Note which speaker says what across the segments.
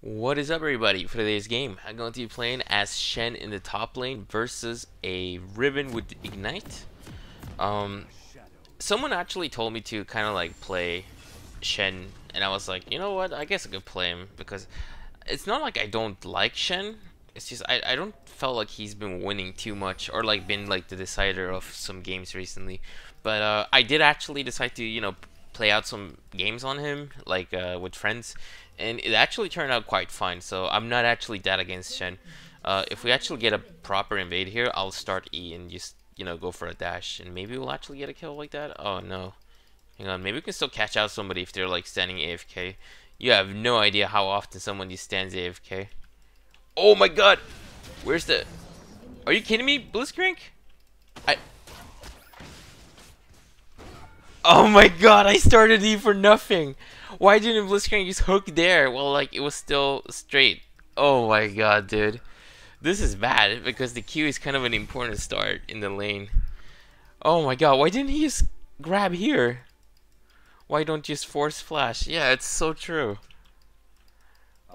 Speaker 1: What is up everybody? For today's game, I'm going to be playing as Shen in the top lane versus a Riven with Ignite. Um, someone actually told me to kind of like play Shen, and I was like, you know what, I guess I could play him, because it's not like I don't like Shen, it's just I, I don't felt like he's been winning too much, or like been like the decider of some games recently. But uh, I did actually decide to, you know, play out some games on him, like uh, with friends, and it actually turned out quite fine. So I'm not actually that against Shen. Uh, if we actually get a proper invade here, I'll start E and just you know go for a dash, and maybe we'll actually get a kill like that. Oh no, hang on, maybe we can still catch out somebody if they're like standing AFK. You have no idea how often someone just stands AFK. Oh my god, where's the? Are you kidding me, Blitzcrank? I. Oh my god, I started E for nothing. Why didn't Blitzcrank just hook there? Well, like, it was still straight. Oh my god, dude. This is bad, because the Q is kind of an important start in the lane. Oh my god, why didn't he just grab here? Why don't you just force flash? Yeah, it's so true.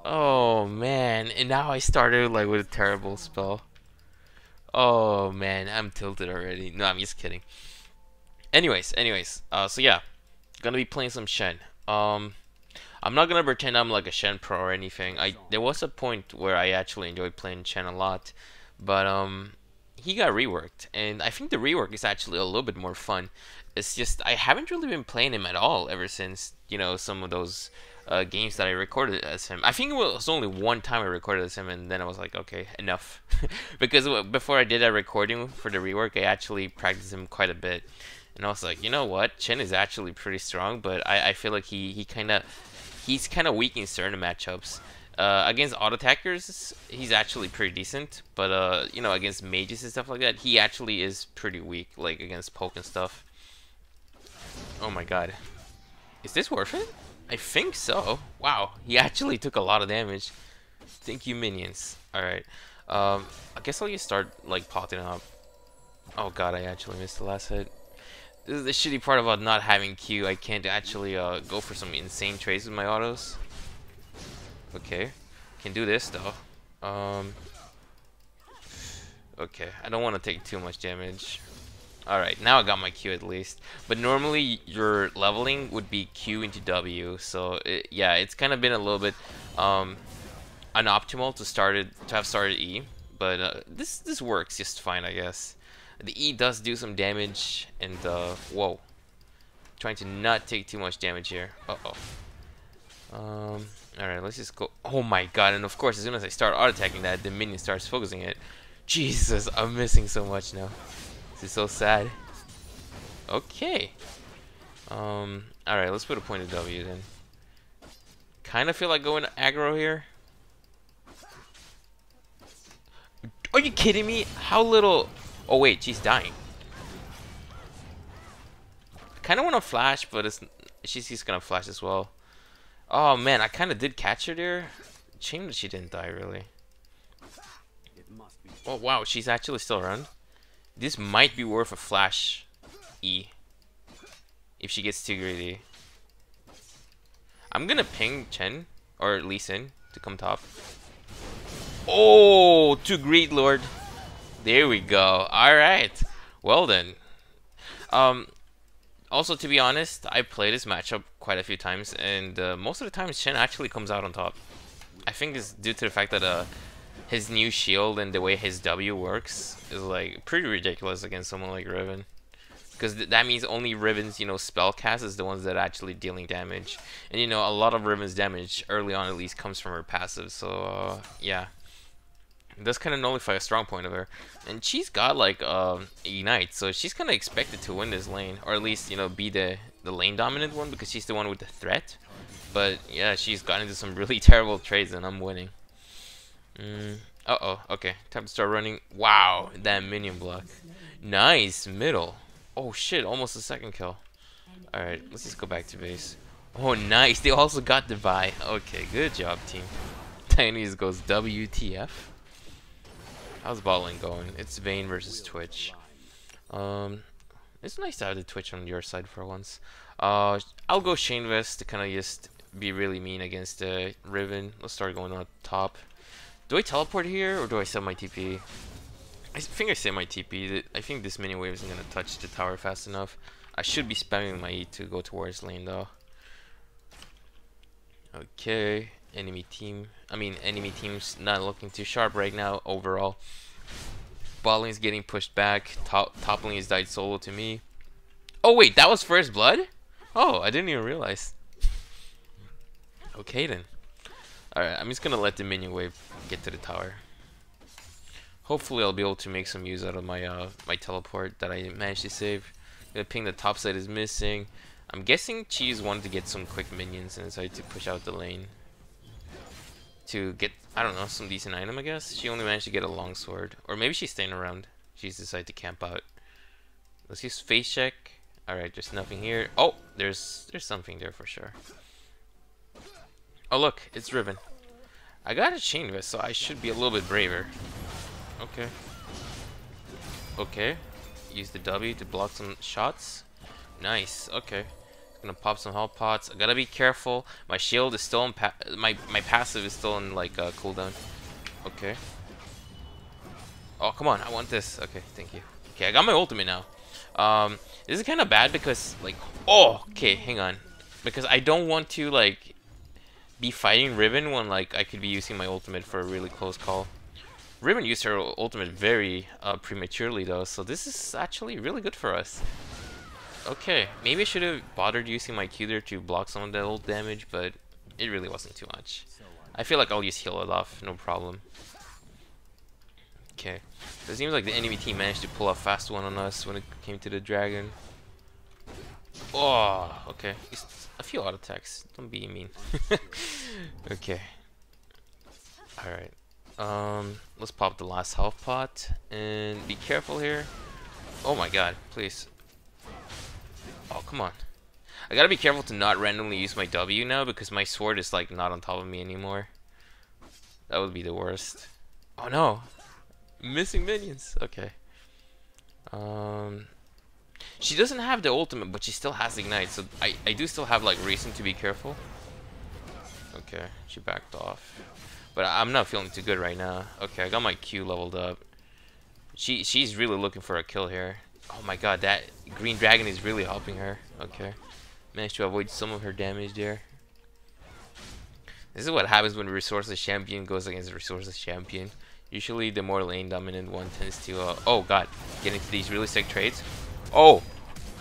Speaker 1: Oh man, and now I started like with a terrible spell. Oh man, I'm tilted already. No, I'm just kidding. Anyways, anyways, uh, so yeah, gonna be playing some Shen. Um, I'm not gonna pretend I'm like a Shen pro or anything. I there was a point where I actually enjoyed playing Shen a lot, but um, he got reworked, and I think the rework is actually a little bit more fun. It's just I haven't really been playing him at all ever since you know some of those uh, games that I recorded as him. I think it was only one time I recorded as him, and then I was like, okay, enough, because before I did that recording for the rework, I actually practiced him quite a bit. And I was like, you know what? Shen is actually pretty strong, but I, I feel like he, he kind of he's kind of weak in certain matchups. Uh, against auto attackers, he's actually pretty decent, but uh, you know, against mages and stuff like that, he actually is pretty weak, like against poke and stuff. Oh my god. Is this worth it? I think so. Wow, he actually took a lot of damage. Thank you, minions. Alright. Um, I guess I'll just start, like, potting up. Oh god, I actually missed the last hit. This is the shitty part about not having Q. I can't actually uh, go for some insane trades with my autos. Okay. Can do this though. Um. Okay. I don't want to take too much damage. Alright, now I got my Q at least. But normally your leveling would be Q into W. So it, yeah, it's kind of been a little bit um, unoptimal to started to have started E. But uh, this this works just fine, I guess. The E does do some damage, and uh, whoa. Trying to not take too much damage here. Uh-oh. Um, alright, let's just go. Oh my god, and of course, as soon as I start auto-attacking that, the minion starts focusing it. Jesus, I'm missing so much now. This is so sad. Okay. Um, alright, let's put a point of W then. Kind of feel like going aggro here. Are you kidding me? How little... Oh wait, she's dying. I kind of want to flash, but it's she's just gonna flash as well. Oh man, I kind of did catch her there. Shame that she didn't die, really. Oh wow, she's actually still around. This might be worth a flash E. If she gets too greedy. I'm gonna ping Chen, or Lee Sin, to come top. Oh, too greed, Lord. There we go. All right. Well then. Um, also, to be honest, I played this matchup quite a few times, and uh, most of the time Shen actually comes out on top. I think it's due to the fact that uh, his new shield and the way his W works is like pretty ridiculous against someone like Riven. Because th that means only Riven's, you know, spell cast is the ones that are actually dealing damage. And you know, a lot of Riven's damage, early on at least, comes from her passive, so uh, yeah. Does kind of nullify a strong point of her. And she's got like um, Ignite, so she's kind of expected to win this lane. Or at least, you know, be the, the lane dominant one because she's the one with the threat. But yeah, she's got into some really terrible trades and I'm winning. Mm, Uh-oh, okay. Time to start running. Wow, that minion block. Nice, middle. Oh shit, almost a second kill. Alright, let's just go back to base. Oh, nice. They also got the buy. Okay, good job, team. Tiny's goes WTF. How's balling going? It's Vayne versus Twitch. Um, it's nice to have the Twitch on your side for once. Uh, I'll go Chain Vest to kind of just be really mean against uh, Riven. Let's start going on top. Do I teleport here or do I set my TP? I think I set my TP. I think this mini wave isn't gonna touch the tower fast enough. I should be spamming my E to go towards lane though. Okay, enemy team. I mean, enemy team's not looking too sharp right now overall. Bot is getting pushed back. Top, top has died solo to me. Oh wait, that was first blood? Oh, I didn't even realize. Okay then. Alright, I'm just gonna let the minion wave get to the tower. Hopefully I'll be able to make some use out of my uh, my teleport that I managed to save. The ping the top side is missing. I'm guessing Cheese wanted to get some quick minions and decided to push out the lane. To get, I don't know, some decent item I guess. She only managed to get a long sword. Or maybe she's staying around. She's decided to camp out. Let's use face check. Alright, there's nothing here. Oh, there's there's something there for sure. Oh look, it's Riven. I got a chain vest, so I should be a little bit braver. Okay. Okay. Use the W to block some shots. Nice. Okay. Gonna pop some health pots. I gotta be careful. My shield is still in my my passive is still in like uh, cooldown. Okay. Oh come on! I want this. Okay, thank you. Okay, I got my ultimate now. Um, this is kind of bad because like oh okay, hang on, because I don't want to like be fighting Riven when like I could be using my ultimate for a really close call. Riven used her ultimate very uh, prematurely though, so this is actually really good for us. Okay, maybe I should have bothered using my Q there to block some of that old damage, but it really wasn't too much. I feel like I'll just heal it off, no problem. Okay, it seems like the enemy team managed to pull a fast one on us when it came to the dragon. Oh, okay. A few auto attacks. Don't be mean. okay. Alright. Um, let's pop the last health pot and be careful here. Oh my god, please. Oh, come on. I gotta be careful to not randomly use my W now because my sword is like not on top of me anymore. That would be the worst. Oh no! Missing minions. Okay. Um, she doesn't have the ultimate, but she still has ignite, so I, I do still have like reason to be careful. Okay, she backed off. But I'm not feeling too good right now. Okay, I got my Q leveled up. She she's really looking for a kill here. Oh my god, that green dragon is really helping her. Okay. Managed to avoid some of her damage there. This is what happens when resources Champion goes against resources Champion. Usually the more lane dominant one tends to, uh, oh god, get into these really sick trades. Oh!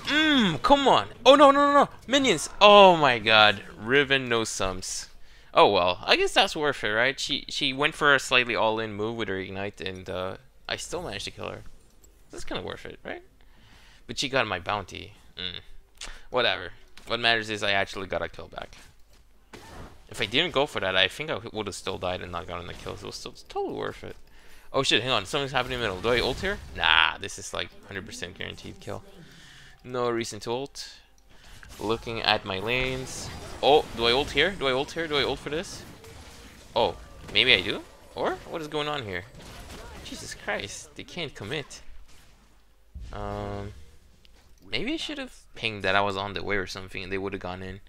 Speaker 1: Mmm, come on! Oh no, no, no, no! Minions! Oh my god, Riven no sums. Oh well, I guess that's worth it, right? She she went for a slightly all-in move with her ignite, and uh, I still managed to kill her. That's kind of worth it, right? But she got my bounty. Mm. Whatever. What matters is I actually got a kill back. If I didn't go for that, I think I would have still died and not gotten the kills. It was still totally worth it. Oh shit, hang on. Something's happening in the middle. Do I ult here? Nah, this is like 100% guaranteed kill. No reason to ult. Looking at my lanes. Oh, do I ult here? Do I ult here? Do I ult for this? Oh, maybe I do? Or? What is going on here? Jesus Christ, they can't commit. Um, maybe I should have pinged that I was on the way or something and they would have gone in.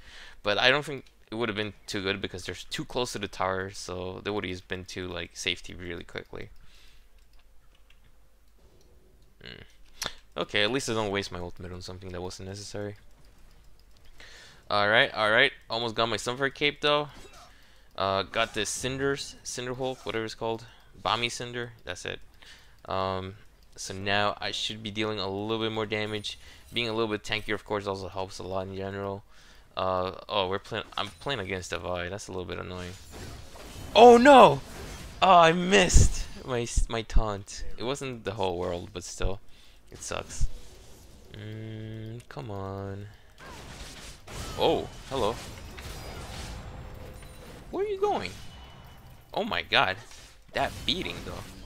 Speaker 1: But I don't think it would have been too good because they're too close to the tower, so they would have been to like safety really quickly. Hmm. Okay, at least I don't waste my ultimate on something that wasn't necessary. Alright, alright. Almost got my Sunfire Cape though. Uh, got this Cinders, Cinder Hulk, whatever it's called. Bami's Cinder, that's it. Um, so now I should be dealing a little bit more damage. Being a little bit tankier, of course, also helps a lot in general. Uh, oh, we're playing. I'm playing against Divide. That's a little bit annoying. Oh no! Oh, I missed my my taunt. It wasn't the whole world, but still, it sucks. Mm, come on. Oh, hello. Where are you going? Oh my god, that beating though.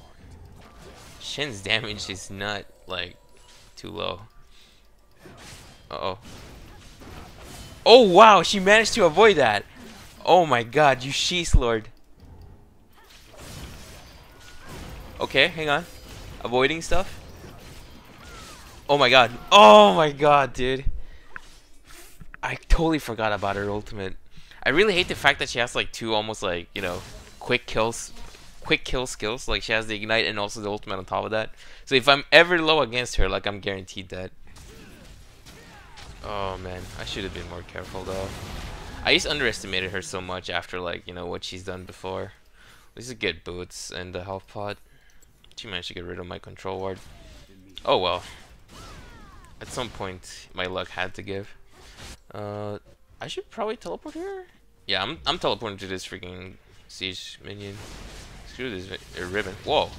Speaker 1: Shen's damage is not like too low. Uh oh. Wow, she managed to avoid that. Oh my god, you sheath lord. Okay, hang on. Avoiding stuff. Oh my god. Oh my god, dude. I totally forgot about her ultimate. I really hate the fact that she has like two almost like, you know, quick kills quick kill skills. Like she has the ignite and also the ultimate on top of that. So if I'm ever low against her, like I'm guaranteed dead. Oh man, I should have been more careful though. I just underestimated her so much after like, you know, what she's done before. Let's good boots and the health pod. She managed to get rid of my control ward. Oh well. At some point, my luck had to give. Uh, I should probably teleport here. Yeah, I'm I'm teleporting to this freaking siege minion. Screw this Riven. Whoa.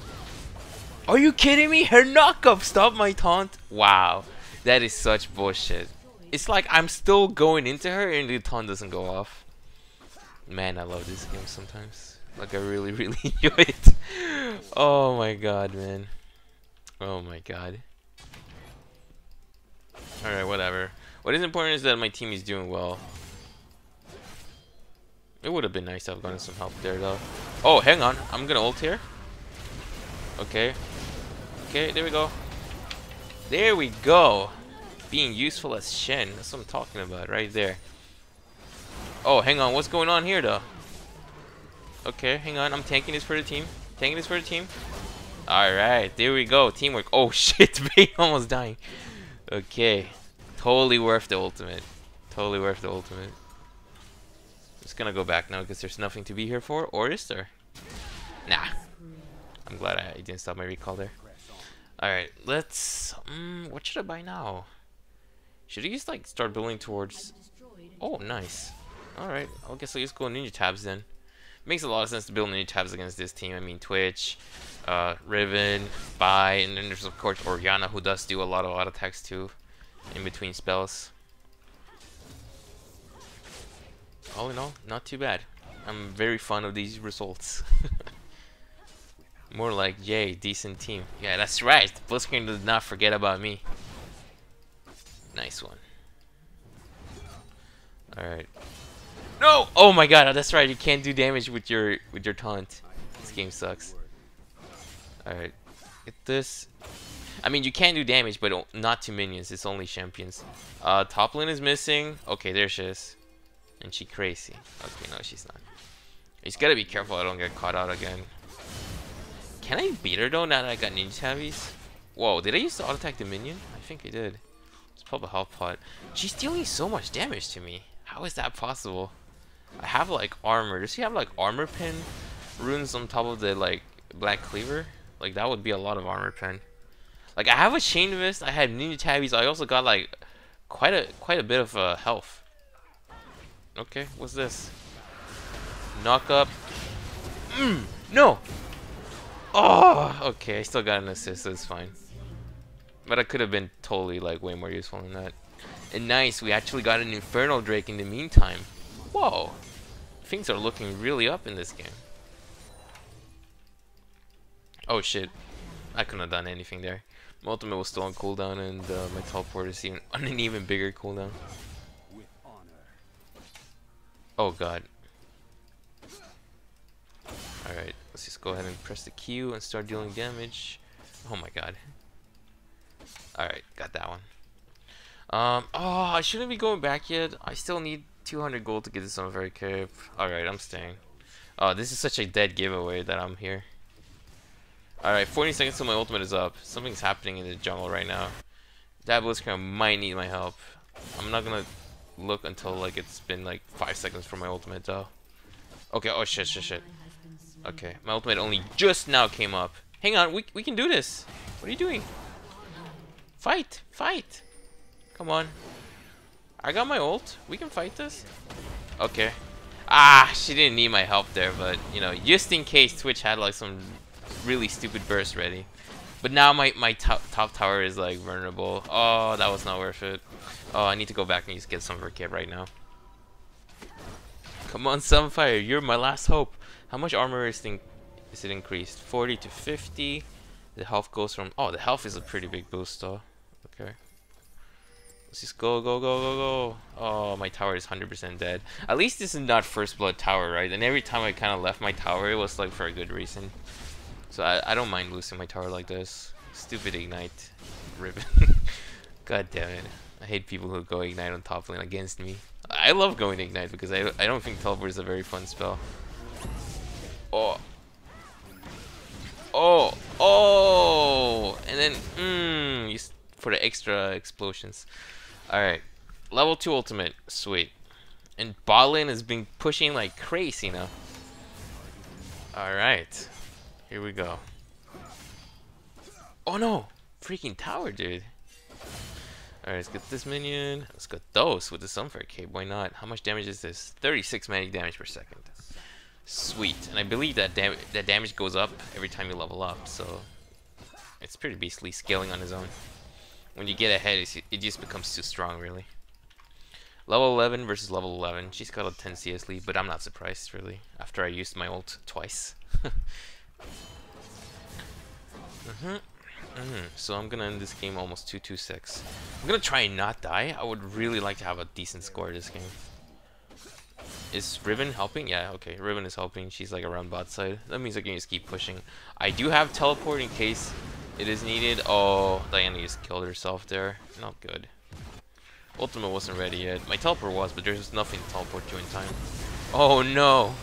Speaker 1: Are you kidding me? Her knockup stopped my taunt. Wow, that is such bullshit. It's like I'm still going into her and the taunt doesn't go off. Man, I love this game sometimes. Like I really, really enjoy it. Oh my god, man. Oh my god. Alright, whatever. What is important is that my team is doing well. It would have been nice to have gotten some help there, though. Oh, hang on. I'm gonna ult here. Okay. Okay, there we go. There we go. Being useful as Shen. That's what I'm talking about, right there. Oh, hang on. What's going on here, though? Okay, hang on. I'm tanking this for the team. Tanking this for the team. Alright, there we go. Teamwork. Oh, shit. Vayne almost dying. Okay. Totally worth the ultimate. Totally worth the ultimate. Just gonna go back now because there's nothing to be here for. Or is there? Nah. I'm glad I didn't stop my recall there. Alright, let's... Um, what should I buy now? Should I just like start building towards... Oh, nice. Alright, I guess I'll just go ninja tabs then. Makes a lot of sense to build ninja tabs against this team. I mean, Twitch, uh, Riven, Vi, and then there's of course Orianna who does do a lot of auto attacks too in between spells. All in all, not too bad. I'm very fond of these results. More like, yay, decent team. Yeah, that's right. Blitzcrank did not forget about me. Nice one. Alright. No! Oh my god, that's right. You can't do damage with your with your taunt. This game sucks. Alright. Get this. I mean, you can do damage, but not to minions. It's only champions. Uh, top lane is missing. Okay, there she is. And she crazy. Okay, no, she's not. He's gotta be careful I don't get caught out again. Can I beat her though now that I got ninja heavies? Whoa, did I use the auto attack the minion? I think I did. Let's pop health pot. She's dealing so much damage to me. How is that possible? I have like armor. Does she have like armor pin runes on top of the like black cleaver? Like that would be a lot of armor pin. Like I have a chain vest, I had ninja tabbies, I also got like quite a quite a bit of uh, health. Okay, what's this? Knock up. Mm, no. Oh, okay. I still got an assist. That's fine. But I could have been totally like way more useful than that. And nice, we actually got an Infernal Drake in the meantime. Whoa. Things are looking really up in this game. Oh shit. I couldn't have done anything there. My ultimate was still on cooldown and uh, my teleport is even on an even bigger cooldown. Oh god. Alright, let's just go ahead and press the Q and start dealing damage. Oh my god. Alright, got that one. Um, oh, I shouldn't be going back yet. I still need 200 gold to get this on very cape. Alright, I'm staying. Oh, this is such a dead giveaway that I'm here. Alright, 40 seconds till my ultimate is up. Something's happening in the jungle right now. That Blitzcrank might need my help. I'm not gonna look until like it's been like five seconds for my ultimate though. Okay, oh shit, shit, shit. Okay, my ultimate only just now came up. Hang on, we, we can do this. What are you doing? Fight, fight. Come on. I got my ult. We can fight this. Okay. Ah, she didn't need my help there, but, you know, just in case Twitch had, like, some really stupid burst ready. But now my, my top, top tower is, like, vulnerable. Oh, that was not worth it. Oh, I need to go back and just get some of kit right now. Come on, Sunfire, you're my last hope. How much armor is, thing, is it increased? 40 to 50. The health goes from... Oh, the health is a pretty big boost, though. Okay. Let's just go, go, go, go, go. Oh, my tower is 100% dead. At least this is not First Blood Tower, right? And every time I kind of left my tower, it was like for a good reason. So I, I don't mind losing my tower like this. Stupid Ignite. Riven. God damn it. I hate people who go Ignite on top lane against me. I love going Ignite because I, I don't think Teleport is a very fun spell. Oh. Oh. Oh. And then, mmm, for the extra explosions. Alright. Level 2 ultimate. Sweet. And Ballin has been pushing like crazy now. Alright. Here we go. Oh no! Freaking tower, dude. Alright, let's get this minion. Let's get those with the Sunfire Cape. Why not? How much damage is this? 36 magic damage per second. Sweet. And I believe that, dam that damage goes up every time you level up, so... It's pretty beastly scaling on his own. When you get ahead, it just becomes too strong, really. Level 11 versus level 11. She's got a 10 CS lead, but I'm not surprised, really, after I used my ult twice. mm-hmm. Mm, so I'm gonna end this game almost 2-2-6. I'm gonna try and not die. I would really like to have a decent score this game. Is Riven helping? Yeah, okay. Riven is helping. She's like around bot side. That means I can just keep pushing. I do have teleport in case it is needed. Oh, Diana just killed herself there. Not good. Ultimate wasn't ready yet. My teleport was, but there's nothing to teleport to in time. Oh no!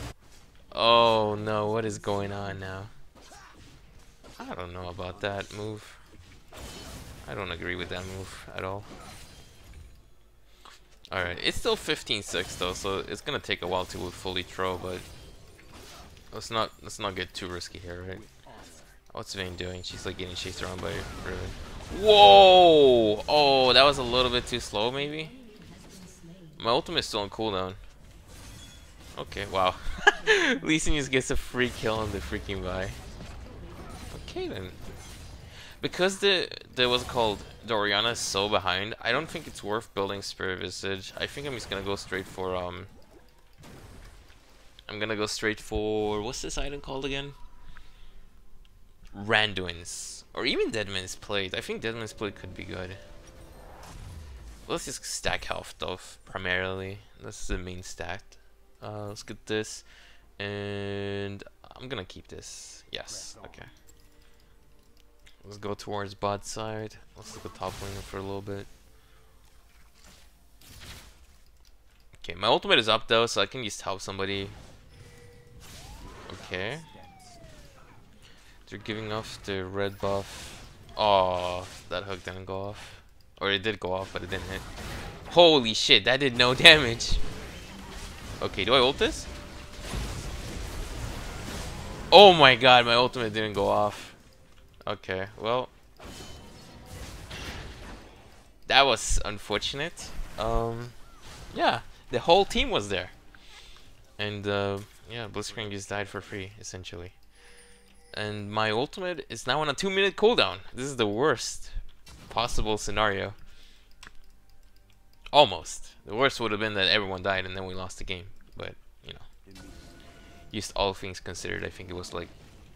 Speaker 1: Oh no, what is going on now? I don't know about that move. I don't agree with that move at all. Alright, it's still 15-6 though, so it's gonna take a while to fully throw, but let's not let's not get too risky here, right? What's Vayne doing? She's like getting chased around by Riven. Whoa! Oh, that was a little bit too slow, maybe? My ultimate is still on cooldown. Okay, wow. Lee Sin just gets a free kill on the freaking guy. Okay then. Because the the what's called Doriana is so behind, I don't think it's worth building Spirit Visage. I think I'm just gonna go straight for um I'm gonna go straight for what's this item called again? Randuin's. Or even Deadman's Plate. I think Deadman's Plate could be good. Let's just stack health though, primarily. This is the main stack. Uh, let's get this. And I'm gonna keep this. Yes, okay. Let's go towards bot side. Let's look at top lane for a little bit. Okay, my ultimate is up though, so I can just help somebody. Okay. They're giving off the red buff. Oh, that hook didn't go off. Or it did go off, but it didn't hit. Holy shit, that did no damage. Okay, do I ult this? Oh my god, my ultimate didn't go off. Okay, well... That was unfortunate. Um, yeah, the whole team was there. And, uh, yeah, Blitzcrank just died for free, essentially. And my ultimate is now on a 2 minute cooldown. This is the worst possible scenario. Almost. The worst would have been that everyone died and then we lost the game. But, you know. Just all things considered, I think it was like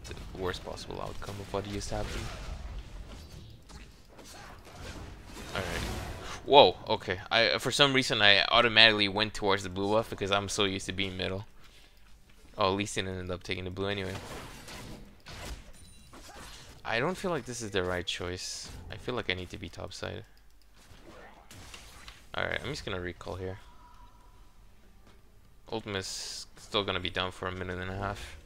Speaker 1: the worst possible outcome of what just happened. Alright. Whoa, okay. I For some reason, I automatically went towards the blue buff because I'm so used to being middle. Oh, at least it ended up taking the blue anyway. I don't feel like this is the right choice. I feel like I need to be topside. Alright, I'm just gonna recall here. Ultimate's still gonna be down for a minute and a half.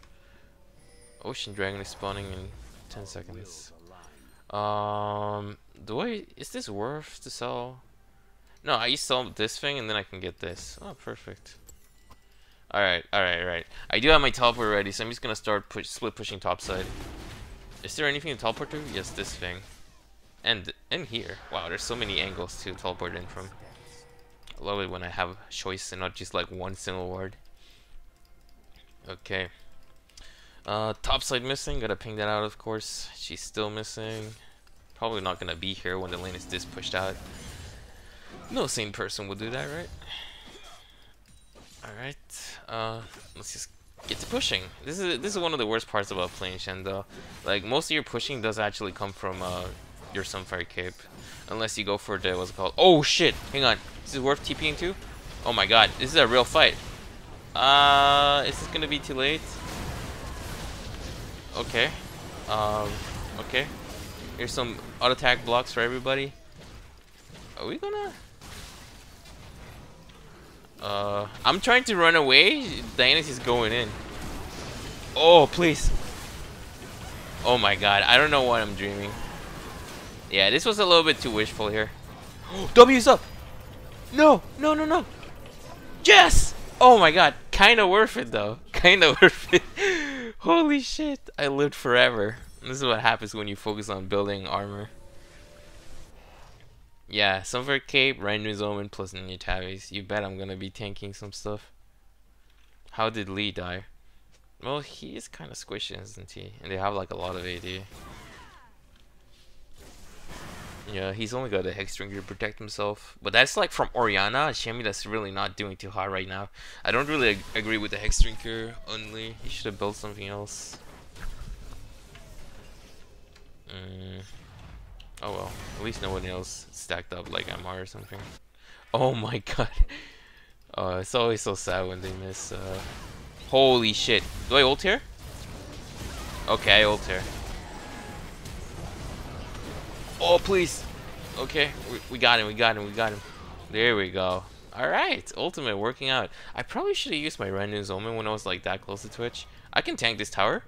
Speaker 1: Ocean Dragon is spawning in 10 seconds. Um, do I, is this worth to sell? No, I sell this thing and then I can get this. Oh, perfect. Alright, alright, alright. I do have my teleport ready, so I'm just gonna start push, split pushing topside. Is there anything to teleport to? Yes, this thing. And, and here. Wow, there's so many angles to teleport in from. Love it when I have choice and not just like one single word. Okay. Uh, topside missing. Gotta ping that out, of course. She's still missing. Probably not gonna be here when the lane is this pushed out. No sane person would do that, right? Alright. Uh, let's just get to pushing. This is this is one of the worst parts about playing Shen, though. Like, most of your pushing does actually come from uh, your Sunfire Cape. Unless you go for the, what's it called? Oh, shit! Hang on. Is it worth TPing to? Oh my god, this is a real fight. Uh, is this gonna be too late? Okay. Um, okay. Here's some auto attack blocks for everybody. Are we gonna? Uh, I'm trying to run away. Diana's is going in. Oh, please. Oh my god, I don't know what I'm dreaming. Yeah, this was a little bit too wishful here. W's up! No, no, no, no. Yes! Oh my god, kinda worth it though. Kinda worth it. Holy shit, I lived forever. This is what happens when you focus on building armor. Yeah, Silver Cape, Randuin's Omen plus Ninja Tabbies. You bet I'm gonna be tanking some stuff. How did Lee die? Well, he is kind of squishy, isn't he? And they have like a lot of AD. Yeah, he's only got a Hexdrinker to protect himself. But that's like from Orianna, a Shami that's really not doing too hot right now. I don't really ag agree with the Hexdrinker only. He should have built something else. Mm. Oh well, at least no one else stacked up like MR or something. Oh my god. Oh, it's always so sad when they miss. Uh... Holy shit. Do I ult here? Okay, I ult here. Oh, please. Okay, we, we got him, we got him, we got him. There we go. Alright, ultimate working out. I probably should have used my Randuin's Omen when I was like that close to Twitch. I can tank this tower.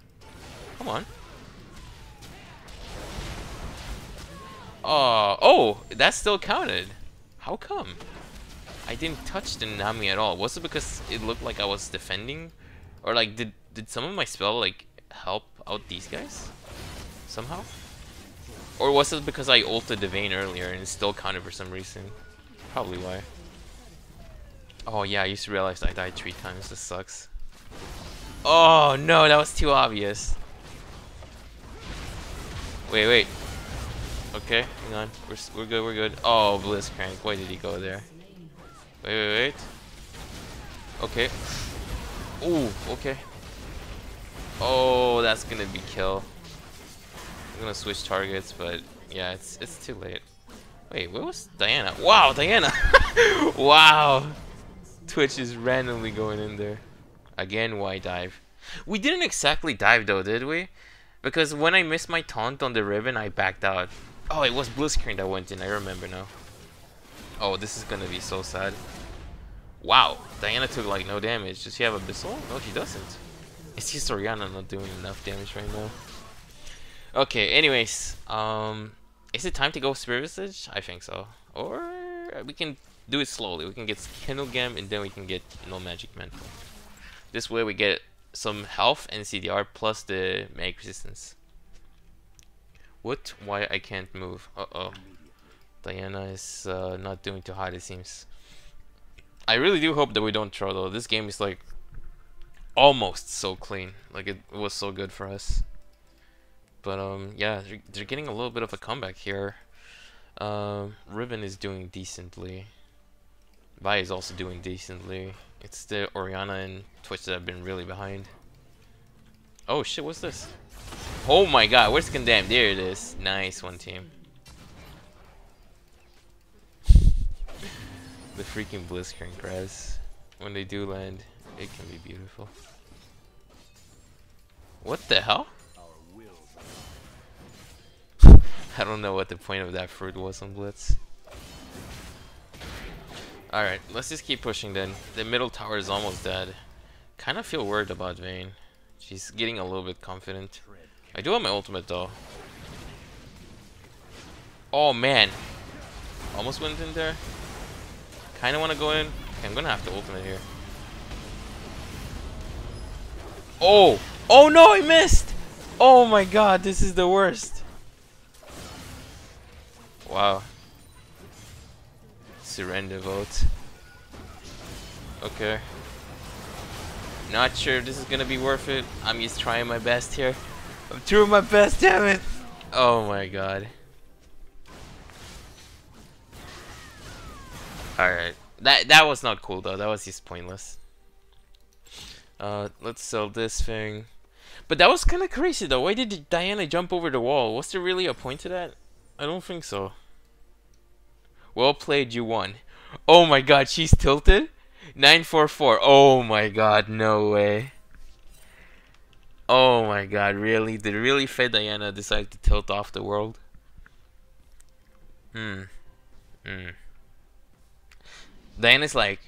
Speaker 1: Come on. Oh, oh, that still counted. How come? I didn't touch the Nami at all. Was it because it looked like I was defending? Or like, did, did some of my spell like help out these guys? Somehow? Or was it because I ulted the Vayne earlier and it still counted for some reason? Probably why. Oh yeah, I used to realize I died three times. This sucks. Oh no, that was too obvious. Wait, wait. Okay, hang on. We're, we're good, we're good. Oh, Blitzcrank. Why did he go there? Wait, wait, wait. Okay. Ooh, okay. Oh, that's gonna be kill. I'm gonna switch targets, but yeah, it's it's too late. Wait, where was Diana? Wow, Diana! wow! Twitch is randomly going in there. Again, why dive? We didn't exactly dive though, did we? Because when I missed my taunt on the Riven, I backed out. Oh, it was blue screen that went in, I remember now. Oh, this is gonna be so sad. Wow, Diana took like no damage. Does she have a Abyssal? No, she doesn't. It's just Orianna not doing enough damage right now. Okay, anyways, um, is it time to go Spirit Visage? I think so. Or we can do it slowly. We can get Kindle and then we can get Null-Magic Mantle. This way we get some health and CDR plus the magic resistance. What? Why I can't move? Uh oh. Diana is uh, not doing too hot it seems. I really do hope that we don't throw though. This game is like almost so clean. Like it was so good for us. But um, yeah, they're, they're getting a little bit of a comeback here. Um, Riven is doing decently. Vi is also doing decently. It's the Orianna and Twitch that have been really behind. Oh shit, what's this? Oh my god, where's Condemned? There it is. Nice one team. the freaking Blitzcrank crabs. When they do land, it can be beautiful. What the hell? I don't know what the point of that fruit was on Blitz. Alright, let's just keep pushing then. The middle tower is almost dead. Kind of feel worried about Vayne. She's getting a little bit confident. I do have my ultimate though. Oh man. Almost went in there. Kind of want to go in. Okay, I'm to have to ultimate here. Oh! Oh no, I missed! Oh my god, this is the worst. Wow. Surrender vote. Okay. Not sure if this is gonna be worth it. I'm just trying my best here. I'm doing my best, damn it! Oh my god. Alright. That that was not cool though, that was just pointless. Uh let's sell this thing. But that was kinda crazy though. Why did Diana jump over the wall? Was there really a point to that? I don't think so. Well played, you won. Oh my god, she's tilted? 944. Oh my god, no way. Oh my god, really? Did really Fed Diana decide to tilt off the world? Hmm. Hmm. Diana's like,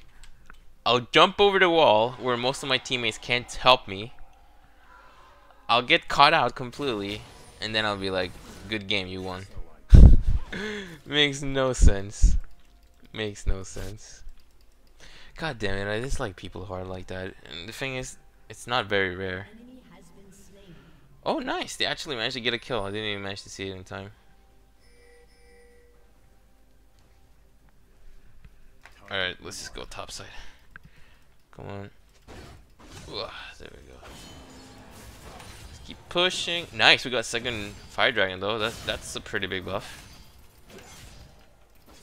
Speaker 1: I'll jump over the wall where most of my teammates can't help me. I'll get caught out completely, and then I'll be like, good game, you won. Makes no sense. Makes no sense. God damn it, I dislike people who are like that. And the thing is, it's not very rare. Oh, nice. They actually managed to get a kill. I didn't even manage to see it in time. Alright, let's just go top side. Come on. Ugh, there we go. Let's keep pushing. Nice, we got second Fire Dragon though. That's that's a pretty big buff.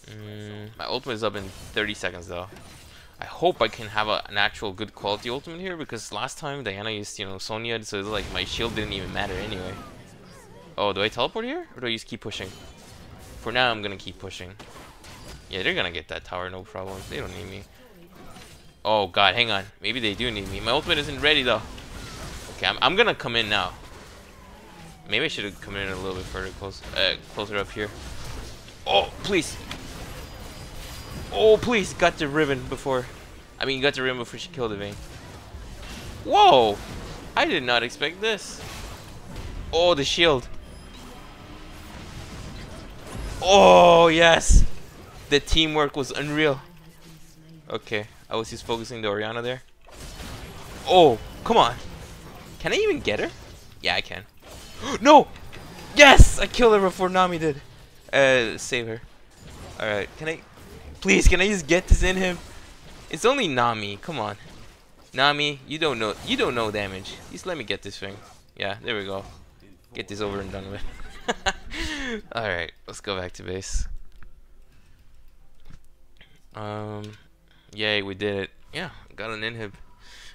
Speaker 1: Mm, my ultimate is up in 30 seconds though. I hope I can have a, an actual good quality ultimate here because last time Diana used, you know, Zhonya, so it's like my shield didn't even matter anyway. Oh, do I teleport here? Or do I just keep pushing? For now, I'm gonna keep pushing. Yeah, they're gonna get that tower, no problem. They don't need me. Oh god, hang on. Maybe they do need me. My ultimate isn't ready though. Okay, I'm, I'm gonna come in now. Maybe I should have come in a little bit further, close, uh, closer up here. Oh, please. Oh, please, got the Riven before. I mean, got the Riven before she killed the Vayne. Whoa! I did not expect this. Oh, the shield. Oh, yes. The teamwork was unreal. Okay, I was just focusing the Orianna there. Oh, come on. Can I even get her? Yeah, I can. no! Yes! I killed her before Nami did. Uh, save her. Alright, can I... Please, can I just get this in him? It's only Nami. Come on. Nami, you don't know you don't know damage. Just let me get this thing. Yeah, there we go. Get this over and done with. Alright, let's go back to base. Um Yay, we did it. Yeah, got an inhib.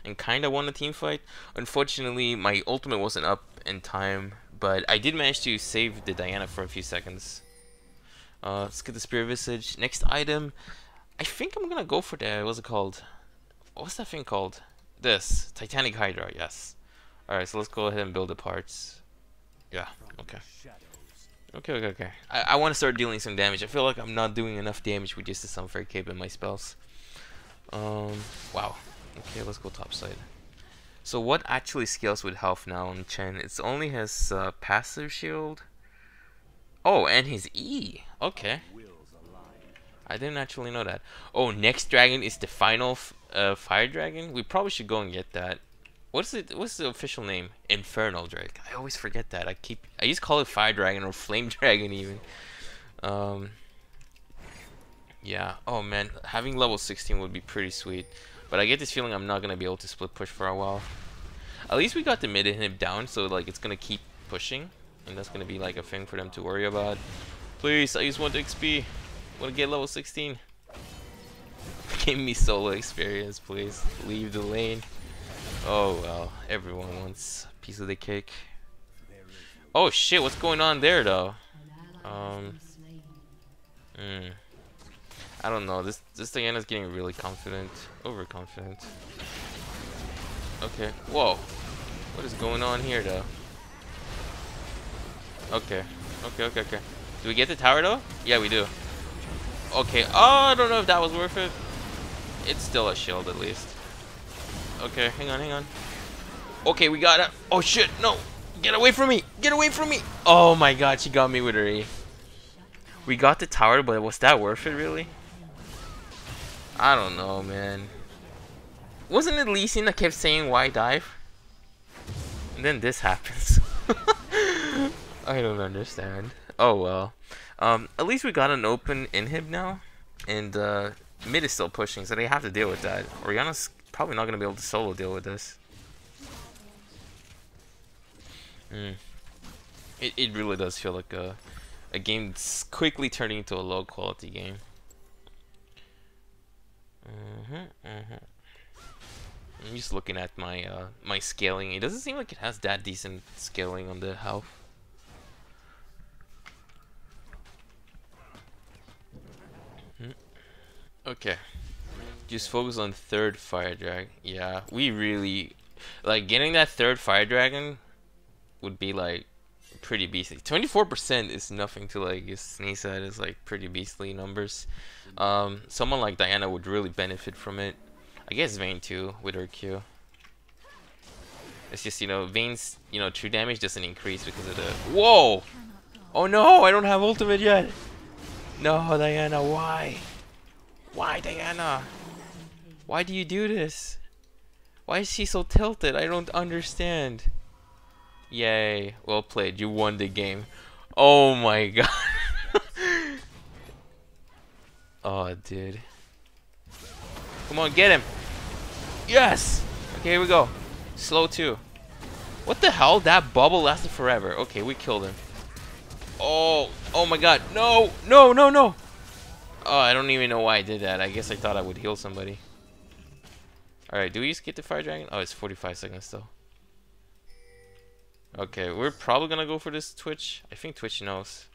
Speaker 1: And kinda won the team fight. Unfortunately, my ultimate wasn't up in time, but I did manage to save the Diana for a few seconds. Uh, let's get the Spirit Visage. Next item, I think I'm gonna go for the, what's it called? What's that thing called? This, Titanic Hydra, yes. Alright, so let's go ahead and build the parts. Yeah, okay. Okay, okay, okay. I, I want to start dealing some damage. I feel like I'm not doing enough damage with just the Sunfire Cape and my spells. Um, wow. Okay, let's go top side. So what actually scales with health now on Shen? It's only his uh, passive shield. Oh, and his E. Okay. I didn't actually know that. Oh, next dragon is the final uh, fire dragon. We probably should go and get that. What's it? What's the official name? Infernal Drake. I always forget that. I keep. I used to call it fire dragon or flame dragon even. Um. Yeah. Oh man, having level 16 would be pretty sweet. But I get this feeling I'm not gonna be able to split push for a while. At least we got the mid inhib down, so like it's gonna keep pushing, and that's gonna be like a thing for them to worry about. Please, I just want XP. Want to get level 16? Give me solo experience, please. Leave the lane. Oh well, everyone wants a piece of the cake. Oh shit, what's going on there though? Um. Hmm. I don't know. This this Diana's getting really confident, overconfident. Okay. Whoa. What is going on here though? Okay. Okay. Okay. Okay. Do we get the tower though? Yeah, we do. Okay. Oh, I don't know if that was worth it. It's still a shield at least. Okay, hang on, hang on. Okay, we got it. Oh shit, no. Get away from me. Get away from me. Oh my god, she got me with her E. We got the tower, but was that worth it really? I don't know, man. Wasn't it Lee Sin that kept saying why dive? And then this happens. I don't understand. Oh well. Um, at least we got an open inhib now, and uh, mid is still pushing, so they have to deal with that. Orianna's probably not gonna be able to solo deal with this. Mm. It it really does feel like a a game that's quickly turning into a low quality game. Mhm, mhm. I'm just looking at my uh, my scaling. It doesn't seem like it has that decent scaling on the health. Okay. Just focus on third fire dragon. Yeah, we really like getting that third fire dragon would be like pretty beastly. Twenty four percent is nothing to like sneeze at. Is like pretty beastly numbers. Um, someone like Diana would really benefit from it. I guess Vayne too with her Q. It's just, you know, Vayne's, you know, true damage doesn't increase because of the... Whoa! Oh no, I don't have ultimate yet! No, Diana, why? Why, Diana? Why do you do this? Why is she so tilted? I don't understand. Yay. Well played. You won the game. Oh my god. oh, dude. Come on, get him. Yes! Okay, here we go. Slow too. What the hell? That bubble lasted forever. Okay, we killed him. Oh, oh my god. No, no, no, no. Oh, I don't even know why I did that. I guess I thought I would heal somebody. Alright, do we just get the fire dragon? Oh, it's 45 seconds still. Okay, we're probably gonna go for this Twitch. I think Twitch knows.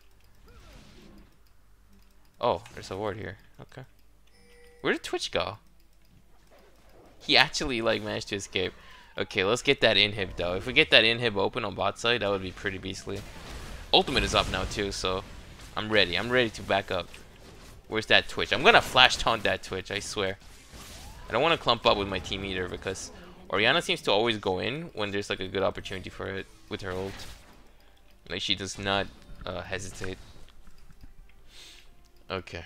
Speaker 1: Oh, there's a ward here. Okay. Where did Twitch go? He actually like managed to escape. Okay, let's get that inhib though. If we get that inhib open on bot side, that would be pretty beastly. Ultimate is up now too, so I'm ready. I'm ready to back up. Where's that Twitch? I'm gonna flash taunt that Twitch, I swear. I don't want to clump up with my team either because Orianna seems to always go in when there's like a good opportunity for it with her ult. Like she does not uh, hesitate. Okay.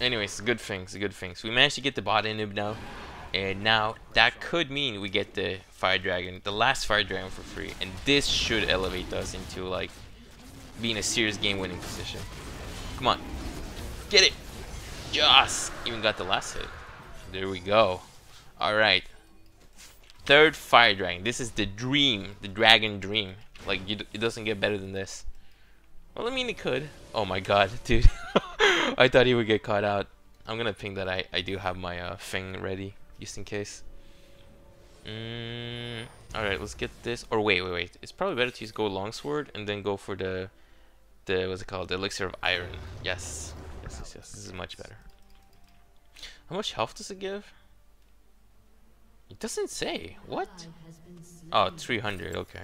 Speaker 1: Anyways, good things, good things. We managed to get the bot inhib now. And now that could mean we get the Fire Dragon, the last Fire Dragon for free. And this should elevate us into like being a serious game winning position. Come on. Get it. Just even got the last hit. There we go. Alright. Third Fire Dragon. This is the dream. The dragon dream. Like, it doesn't get better than this. Well, I mean, it could. Oh my god, dude. I thought he would get caught out. I'm gonna ping that I, I do have my uh, thing ready just in case. Mm, Alright, let's get this. Or wait, wait, wait. It's probably better to use go longsword and then go for the the what's it called? The elixir of iron. Yes. Yes, yes, yes. This is much better. How much health does it give? It doesn't say. What? Oh, 300. Okay.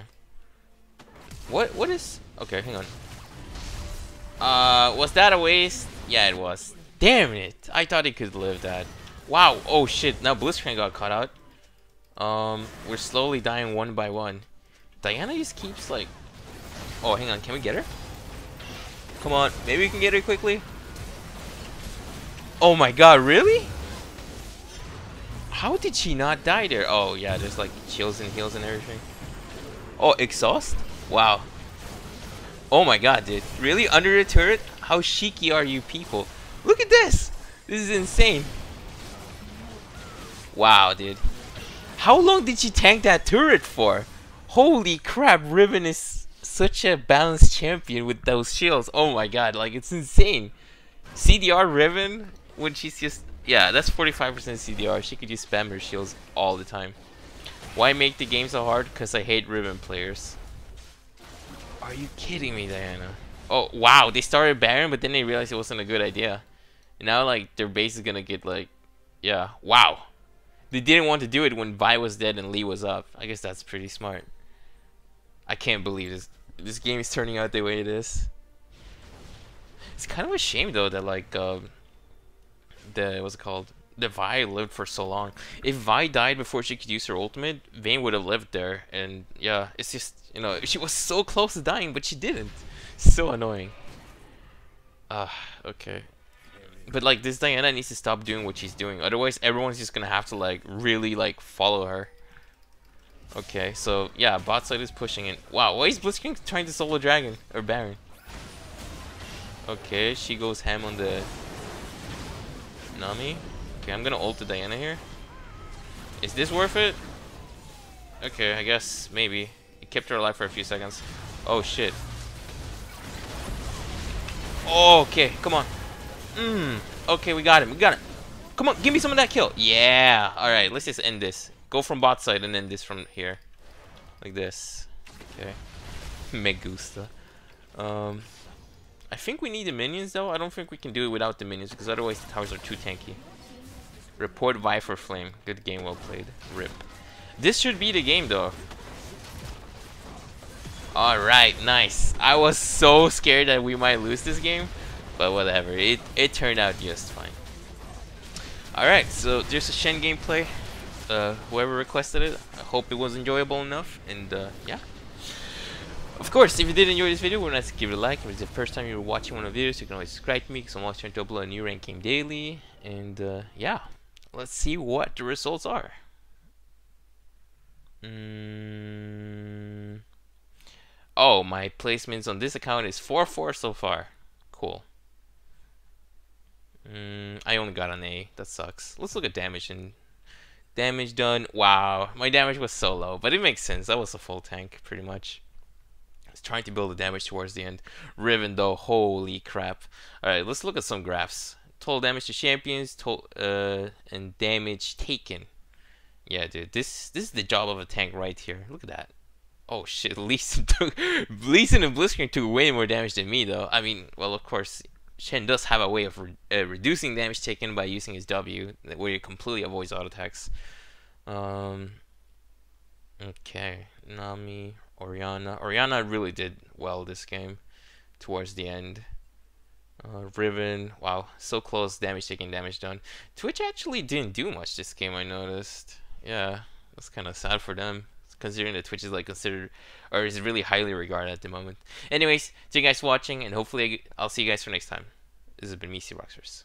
Speaker 1: What? What is? Okay, hang on. Uh, was that a waste? Yeah, it was. Damn it! I thought he could live that. Wow. Oh shit. Now Blitzcrank got caught out. Um, we're slowly dying one by one. Diana just keeps like. Oh, hang on. Can we get her? Come on. Maybe we can get her quickly. Oh my god, really? How did she not die there? Oh yeah, there's like chills and heals and everything. Oh, exhaust? Wow. Oh my god, dude. Really? Under the turret? How cheeky are you people? Look at this! This is insane. Wow, dude. How long did she tank that turret for? Holy crap, Riven is such a balanced champion with those shields. Oh my god, like it's insane. CDR Riven, when she's just... Yeah, that's 45% CDR. She could just spam her shields all the time. Why make the game so hard? Because I hate Riven players. Are you kidding me, Diana? Oh, wow. They started Baron, but then they realized it wasn't a good idea. And now, like, their base is gonna get, like... Yeah. Wow. They didn't want to do it when Vi was dead and Lee was up. I guess that's pretty smart. I can't believe this. This game is turning out the way it is. It's kind of a shame though that like um, the what's it called? The Vi lived for so long. If Vi died before she could use her ultimate, Vayne would have lived there. And yeah, it's just you know she was so close to dying, but she didn't. So annoying. Ah, uh, okay but like this Diana needs to stop doing what she's doing. Otherwise, everyone's just gonna have to like really like follow her. Okay, so yeah, bot side is pushing it. Wow, why is Blitzcrank trying to solo Dragon or Baron? Okay, she goes ham on the Nami. Okay, I'm gonna ult the Diana here. Is this worth it? Okay, I guess maybe. It kept her alive for a few seconds. Oh shit. Oh, okay, come on. Mmm. Okay, we got him. We got him. Come on, give me some of that kill. Yeah. All right, let's just end this. Go from bot side and end this from here. Like this. Okay. Me gusta. Um, I think we need the minions, though. I don't think we can do it without the minions, because otherwise the towers are too tanky. Report Viper Flame. Good game, well played. Rip. This should be the game, though. Alright, nice. I was so scared that we might lose this game but whatever. It it turned out just fine. Alright, so there's a Shen gameplay. Uh, whoever requested it. I hope it was enjoyable enough, and uh, yeah. Of course, if you did enjoy this video, we're not to give it a like. If it's the first time you're watching one of the videos, you can always subscribe to me because I'm always trying to upload a new ranking daily. And uh, yeah, let's see what the results are. Mm. Oh, my placements on this account is 4-4 so far. Cool. Mm, I only got an A. That sucks. Let's look at damage and damage done. Wow, my damage was so low, but it makes sense. That was a full tank, pretty much. I was trying to build the damage towards the end. Riven, though, holy crap. Alright, let's look at some graphs. Total damage to champions, total, uh, and damage taken. Yeah, dude, this this is the job of a tank right here. Look at that. Oh shit, Lee Sin took Lee Sin and Blitzcrank took way more damage than me though. I mean, well of course Shen does have a way of re uh, reducing damage taken by using his W, where he completely avoids auto attacks. Um. Okay, Nami, Oriana. Orianna really did well this game, towards the end. Uh, Riven, wow, so close, damage taken, damage done. Twitch actually didn't do much this game, I noticed. Yeah, that's kind of sad for them, considering that Twitch is like considered, or is really highly regarded at the moment. Anyways, thank you guys for watching, and hopefully I'll see you guys for next time. This has been me, Roxorz.